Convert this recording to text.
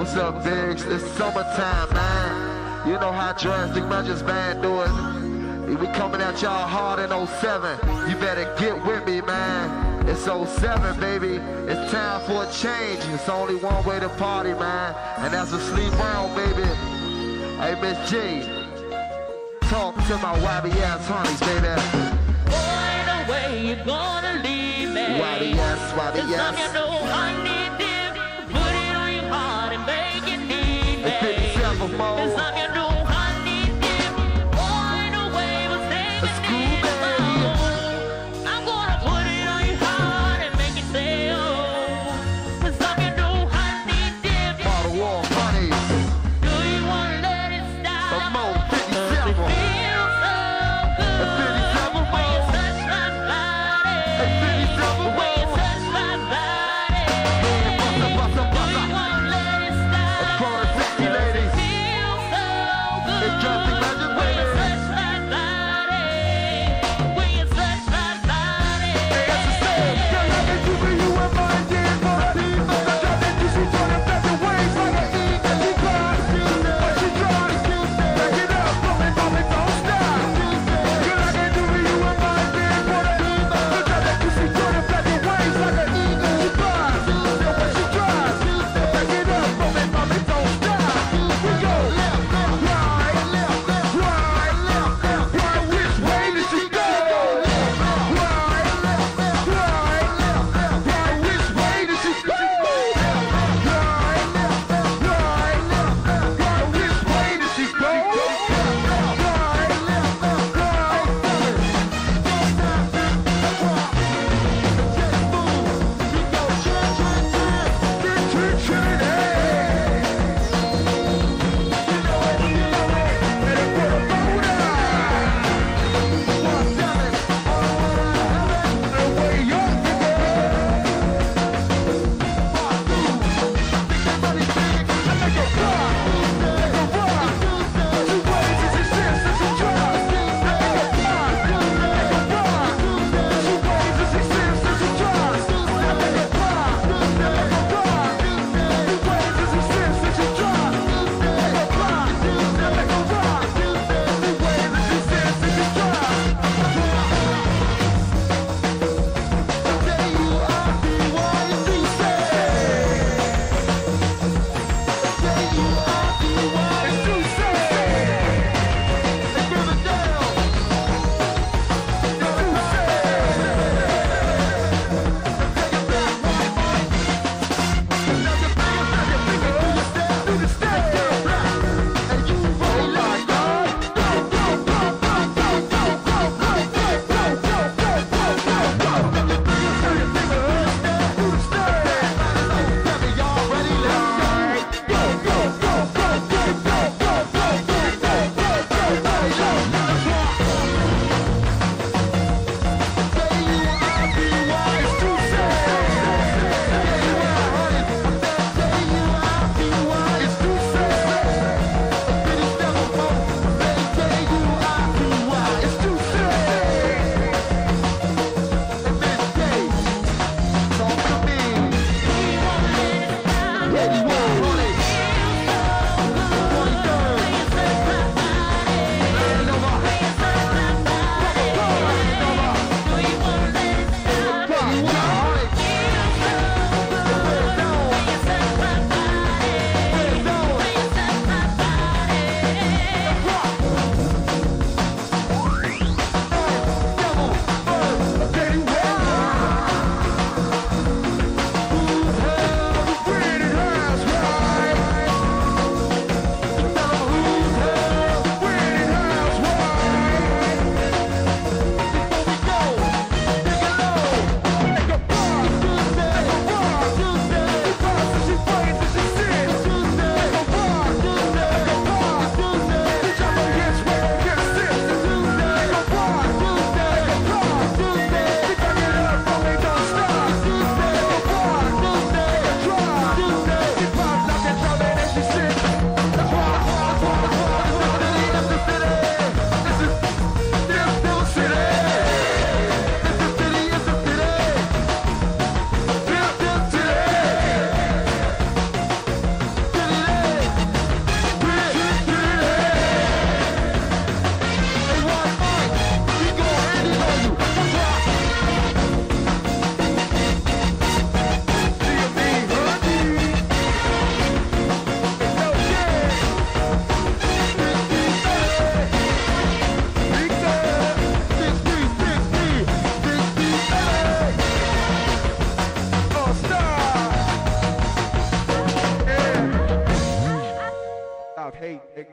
what's up, Biggs? It's summertime, man. You know how drastic measures band doing. We coming at y'all hard in 07. You better get with me, man. It's 07, baby. It's time for a change. It's only one way to party, man. And that's a sleep around, baby. Hey, Miss G. Talk to my YB ass honeys, baby. Boy, no way you gonna leave me. YB ass, Cause ass. It's 57 take